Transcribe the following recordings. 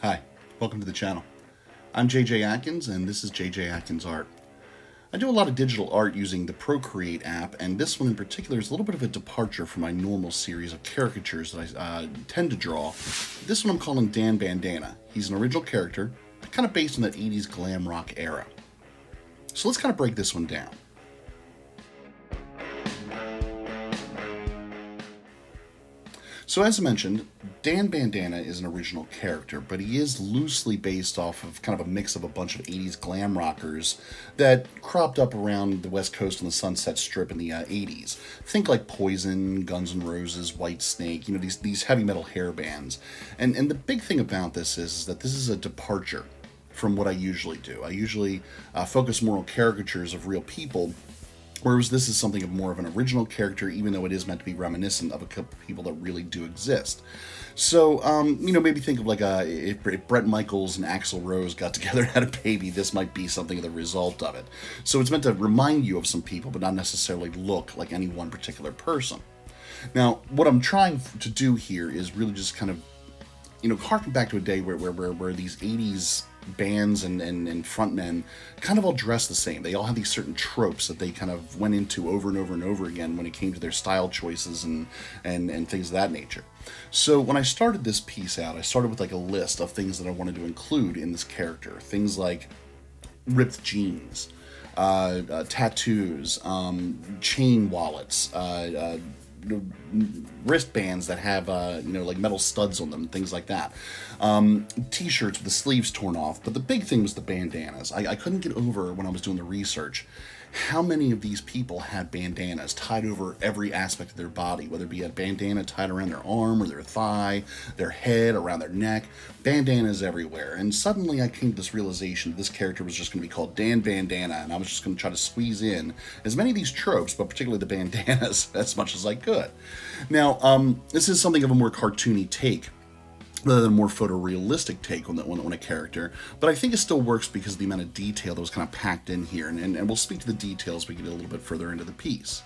Hi, welcome to the channel. I'm JJ Atkins and this is JJ Atkins Art. I do a lot of digital art using the Procreate app and this one in particular is a little bit of a departure from my normal series of caricatures that I uh, tend to draw. This one I'm calling Dan Bandana. He's an original character, kind of based on that 80s glam rock era. So let's kind of break this one down. So as I mentioned, Dan Bandana is an original character, but he is loosely based off of kind of a mix of a bunch of 80s glam rockers that cropped up around the West Coast on the Sunset Strip in the uh, 80s. Think like Poison, Guns N' Roses, Whitesnake, you know, these, these heavy metal hair bands. And, and the big thing about this is, is that this is a departure from what I usually do. I usually uh, focus more on caricatures of real people Whereas this is something of more of an original character, even though it is meant to be reminiscent of a couple people that really do exist. So, um, you know, maybe think of like a, if, if Bret Michaels and Axl Rose got together and had a baby, this might be something of the result of it. So it's meant to remind you of some people, but not necessarily look like any one particular person. Now, what I'm trying to do here is really just kind of, you know, harken back to a day where, where, where, where these 80s bands and, and, and frontmen kind of all dress the same. They all have these certain tropes that they kind of went into over and over and over again when it came to their style choices and, and, and things of that nature. So when I started this piece out, I started with like a list of things that I wanted to include in this character. Things like ripped jeans, uh, uh, tattoos, um, chain wallets, uh, wristbands that have uh, you know like metal studs on them, things like that. Um, t-shirts with the sleeves torn off. But the big thing was the bandanas. I, I couldn't get over when I was doing the research how many of these people had bandanas tied over every aspect of their body, whether it be a bandana tied around their arm or their thigh, their head, around their neck, bandanas everywhere. And suddenly I came to this realization that this character was just going to be called Dan Bandana, and I was just going to try to squeeze in as many of these tropes, but particularly the bandanas, as much as I could. Now, um, this is something of a more cartoony take rather than a more photorealistic take on, the, on, on, a character. But I think it still works because of the amount of detail that was kind of packed in here. And, and, and we'll speak to the details we get a little bit further into the piece.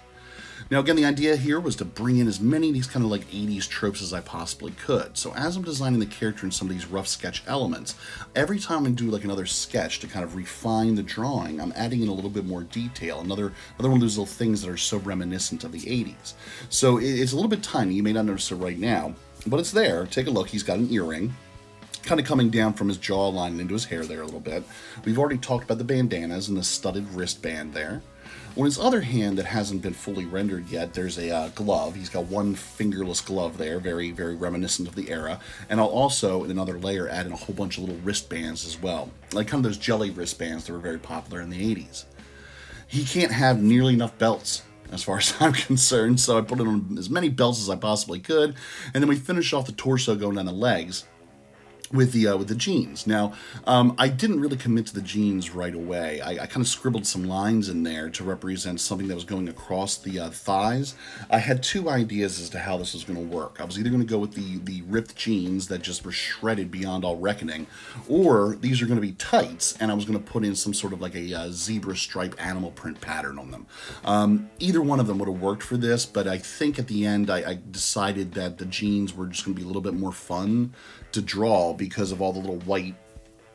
Now, again, the idea here was to bring in as many of these kind of like 80s tropes as I possibly could. So as I'm designing the character in some of these rough sketch elements, every time I do like another sketch to kind of refine the drawing, I'm adding in a little bit more detail. Another, another one of those little things that are so reminiscent of the 80s. So it's a little bit tiny. You may not notice it right now, but it's there. Take a look. He's got an earring kind of coming down from his jawline into his hair there a little bit. We've already talked about the bandanas and the studded wristband there. On his other hand that hasn't been fully rendered yet, there's a uh, glove. He's got one fingerless glove there, very, very reminiscent of the era. And I'll also, in another layer, add in a whole bunch of little wristbands as well. Like kind of those jelly wristbands that were very popular in the 80s. He can't have nearly enough belts as far as I'm concerned. So I put on as many belts as I possibly could, and then we finish off the torso going down the legs with the uh, with the jeans. Now, um, I didn't really commit to the jeans right away. I, I kind of scribbled some lines in there to represent something that was going across the uh, thighs. I had two ideas as to how this was going to work. I was either going to go with the the ripped jeans that just were shredded beyond all reckoning, or these are going to be tights, and I was going to put in some sort of like a uh, zebra stripe animal print pattern on them. Um, either one of them would have worked for this, but I think at the end I, I decided that the jeans were just going to be a little bit more fun to draw because of all the little white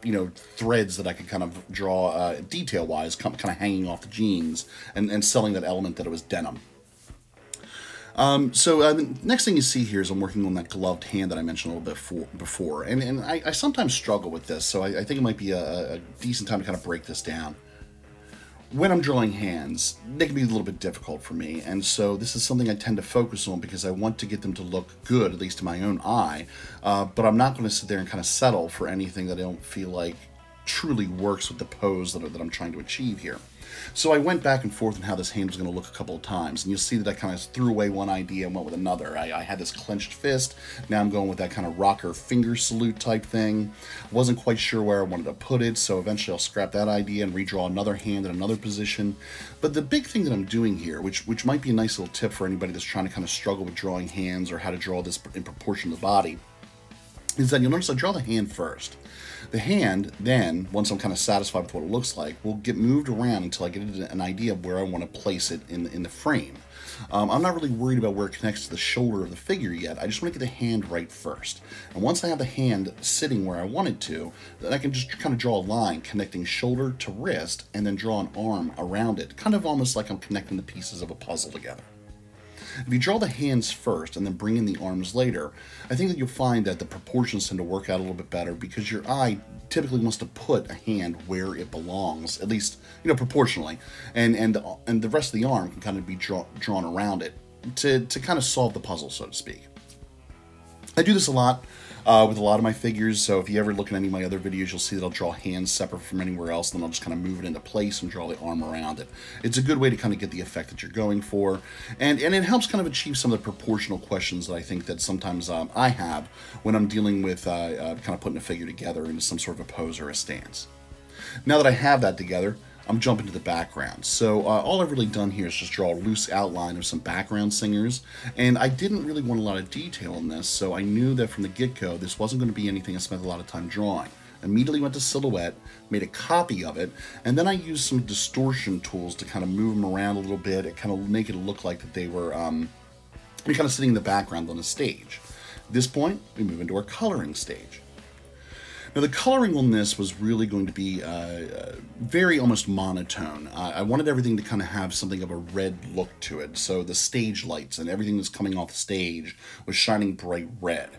you know threads that I could kind of draw uh, detail wise kind of hanging off the jeans and, and selling that element that it was denim. Um, so uh, the next thing you see here is I'm working on that gloved hand that I mentioned a little bit for, before. And, and I, I, sometimes struggle with this, so I, I think it might be a, a decent time to kind of break this down when I'm drawing hands, they can be a little bit difficult for me, and so this is something I tend to focus on because I want to get them to look good, at least to my own eye, uh, but I'm not going to sit there and kind of settle for anything that I don't feel like truly works with the pose that, that I'm trying to achieve here. So I went back and forth on how this hand was going to look a couple of times, and you'll see that I kind of threw away one idea and went with another. I, I, had this clenched fist, now I'm going with that kind of rocker finger salute type thing. Wasn't quite sure where I wanted to put it, so eventually I'll scrap that idea and redraw another hand in another position. But the big thing that I'm doing here, which, which might be a nice little tip for anybody that's trying to kind of struggle with drawing hands or how to draw this in proportion to the body, is that you'll notice I draw the hand first. The hand then, once I'm kind of satisfied with what it looks like, will get moved around until I get an idea of where I want to place it in, in the frame. Um, I'm not really worried about where it connects to the shoulder of the figure yet. I just want to get the hand right first. And once I have the hand sitting where I want it to, then I can just kind of draw a line connecting shoulder to wrist and then draw an arm around it, kind of almost like I'm connecting the pieces of a puzzle together. If you draw the hands first and then bring in the arms later, I think that you'll find that the proportions tend to work out a little bit better because your eye typically wants to put a hand where it belongs, at least you know proportionally, and and and the rest of the arm can kind of be draw, drawn around it to to kind of solve the puzzle, so to speak. I do this a lot uh, with a lot of my figures. So if you ever look at any of my other videos, you'll see that I'll draw hands separate from anywhere else. Then I'll just kind of move it into place and draw the arm around it. It's a good way to kind of get the effect that you're going for. And, and it helps kind of achieve some of the proportional questions that I think that sometimes um, I have when I'm dealing with uh, uh, kind of putting a figure together into some sort of a pose or a stance. Now that I have that together, I'm jumping to the background. So uh, all I've really done here is just draw a loose outline of some background singers, and I didn't really want a lot of detail in this, so I knew that from the get-go this wasn't going to be anything I spent a lot of time drawing. Immediately went to Silhouette, made a copy of it, and then I used some distortion tools to kind of move them around a little bit, and kind of make it look like that they were um, kind of sitting in the background on a stage. At this point, we move into our coloring stage. Now the coloring on this was really going to be uh, uh, very almost monotone. I wanted everything to kind of have something of a red look to it. So the stage lights and everything that's coming off the stage was shining bright red.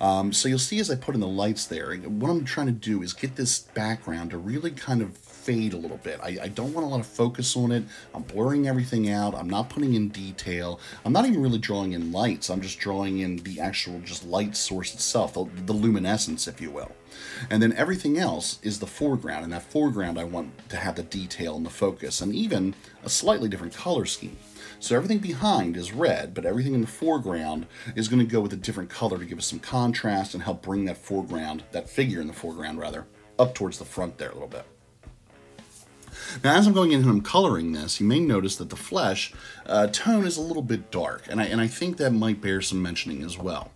Um, so you'll see as I put in the lights there, what I'm trying to do is get this background to really kind of fade a little bit. I, I, don't want a lot of focus on it. I'm blurring everything out. I'm not putting in detail. I'm not even really drawing in lights. I'm just drawing in the actual just light source itself, the, the luminescence, if you will. And then everything else is the foreground, and that foreground I want to have the detail and the focus, and even a slightly different color scheme. So everything behind is red, but everything in the foreground is going to go with a different color to give us some contrast and help bring that foreground, that figure in the foreground rather, up towards the front there a little bit. Now, as I'm going in and I'm coloring this, you may notice that the flesh uh, tone is a little bit dark, and I, and I think that might bear some mentioning as well.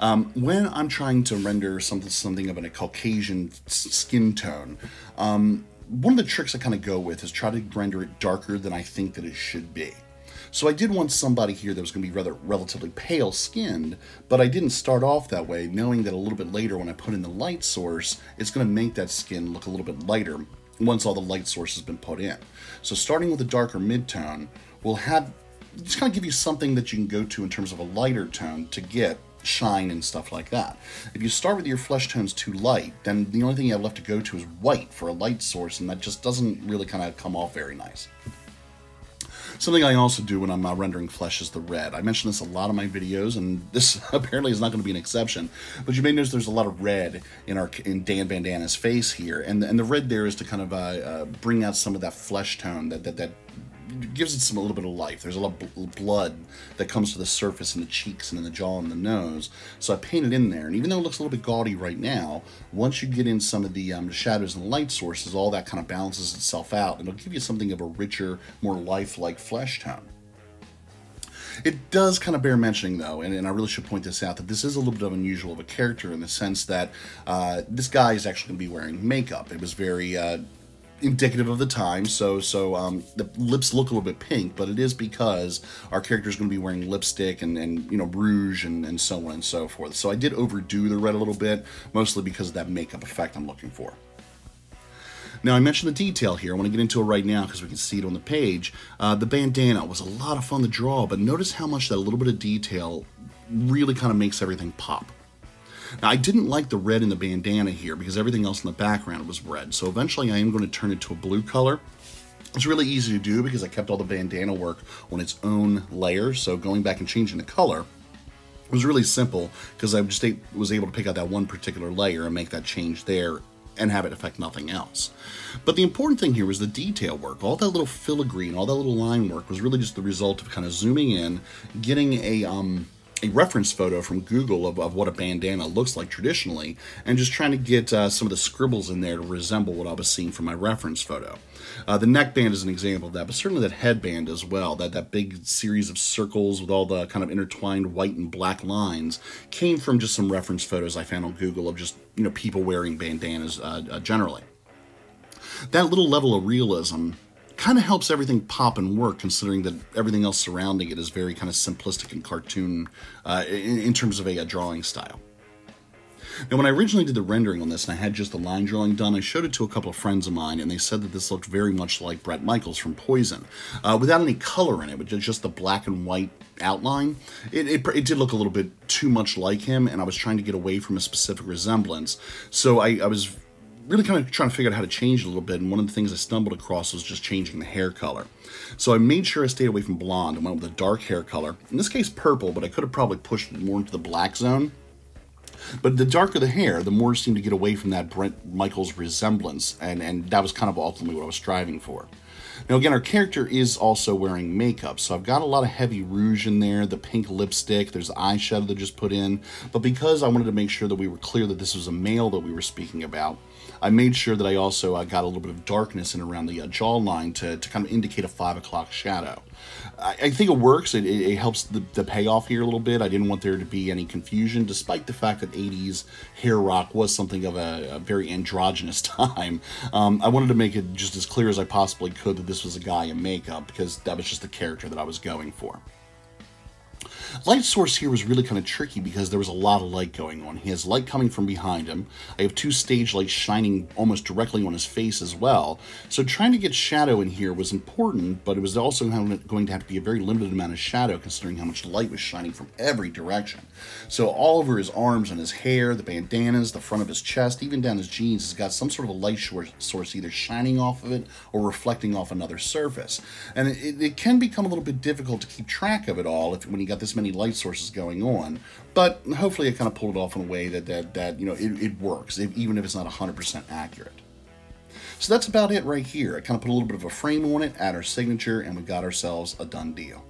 Um, when I'm trying to render something, something of a Caucasian skin tone, um, one of the tricks I kind of go with is try to render it darker than I think that it should be. So I did want somebody here that was going to be rather relatively pale skinned, but I didn't start off that way, knowing that a little bit later when I put in the light source, it's going to make that skin look a little bit lighter once all the light source has been put in. So starting with a darker midtone will have just kind of give you something that you can go to in terms of a lighter tone to get shine and stuff like that. If you start with your flesh tones too light, then the only thing you have left to go to is white for a light source, and that just doesn't really kind of come off very nice. Something I also do when I'm uh, rendering flesh is the red. I mention this a lot in my videos, and this apparently is not going to be an exception. But you may notice there's a lot of red in our in Dan Bandana's face here, and and the red there is to kind of uh, uh, bring out some of that flesh tone that that that gives it some a little bit of life. There's a lot of blood that comes to the surface in the cheeks and in the jaw and the nose. So I painted in there, and even though it looks a little bit gaudy right now, once you get in some of the um, shadows and light sources, all that kind of balances itself out, and it'll give you something of a richer, more lifelike flesh tone. It does kind of bear mentioning, though, and, and, I really should point this out, that this is a little bit of unusual of a character in the sense that uh, this guy is actually going to be wearing makeup. It was very uh, indicative of the time. So so um, the lips look a little bit pink, but it is because our character is going to be wearing lipstick and, and you know rouge and, and so on and so forth. So I did overdo the red a little bit, mostly because of that makeup effect I'm looking for. Now, I mentioned the detail here. I want to get into it right now because we can see it on the page. Uh, the bandana was a lot of fun to draw, but notice how much that little bit of detail really kind of makes everything pop. Now, I didn't like the red in the bandana here because everything else in the background was red. So eventually I am going to turn it to a blue color. It's really easy to do because I kept all the bandana work on its own layer. So going back and changing the color was really simple because I just was able to pick out that one particular layer and make that change there and have it affect nothing else. But the important thing here was the detail work. All that little filigree, and all that little line work was really just the result of kind of zooming in, getting a um, a reference photo from Google of, of what a bandana looks like traditionally, and just trying to get uh, some of the scribbles in there to resemble what I was seeing from my reference photo. Uh, the neckband is an example of that, but certainly that headband as well. That that big series of circles with all the kind of intertwined white and black lines came from just some reference photos I found on Google of just you know people wearing bandanas uh, uh generally. That little level of realism kind of helps everything pop and work considering that everything else surrounding it is very kind of simplistic and cartoon uh, in, in, terms of a, a, drawing style. Now, when I originally did the rendering on this and I had just the line drawing done, I showed it to a couple of friends of mine and they said that this looked very much like Bret Michaels from Poison, uh, without any color in it, but just the black and white outline. It, it, it, did look a little bit too much like him, and I was trying to get away from a specific resemblance. So I, I was really kind of trying to figure out how to change it a little bit, and one of the things I stumbled across was just changing the hair color. So I made sure I stayed away from blonde and went with a dark hair color. In this case, purple, but I could have probably pushed it more into the black zone. But the darker the hair, the more it seemed to get away from that Bret Michaels resemblance, and, and that was kind of ultimately what I was striving for. Now, again, our character is also wearing makeup, so I've got a lot of heavy rouge in there, the pink lipstick, there's eyeshadow that just put in, but because I wanted to make sure that we were clear that this was a male that we were speaking about, I made sure that I also uh, got a little bit of darkness in around the uh, jawline to, to kind of indicate a 5 o'clock shadow. I, I, think it works. It, it, helps the, the, payoff here a little bit. I didn't want there to be any confusion, despite the fact that 80s hair rock was something of a, a very androgynous time. Um, I wanted to make it just as clear as I possibly could that this was a guy in makeup, because that was just the character that I was going for. Light source here was really kind of tricky because there was a lot of light going on. He has light coming from behind him. I have two stage lights shining almost directly on his face as well. So trying to get shadow in here was important, but it was also going to have to be a very limited amount of shadow considering how much light was shining from every direction. So all over his arms and his hair, the bandanas, the front of his chest, even down his jeans, has got some sort of a light source either shining off of it or reflecting off another surface. And it, it can become a little bit difficult to keep track of it all if when you got this many light sources going on. But hopefully, I kind of pulled it off in a way that that, that you know it, it works, if, even if it's not 100% accurate. So that's about it right here. I kind of put a little bit of a frame on it, add our signature, and we got ourselves a done deal.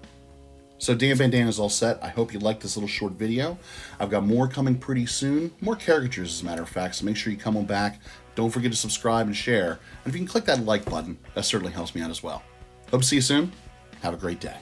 So Dan Bandana is all set. I hope you liked this little short video. I've got more coming pretty soon. More caricatures, as a matter of fact, so make sure you come on back. Don't forget to subscribe and share. And if you can click that like button, that certainly helps me out as well. Hope to see you soon. Have a great day.